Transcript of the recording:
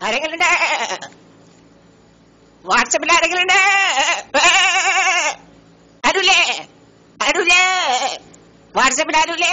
ആരെങ്കിലുണ്ട് വാട്സപ്പിൽ ആരെങ്കിലുണ്ട് അരുലേ അരുലേ വാട്സപ്പിൽ അരുലേ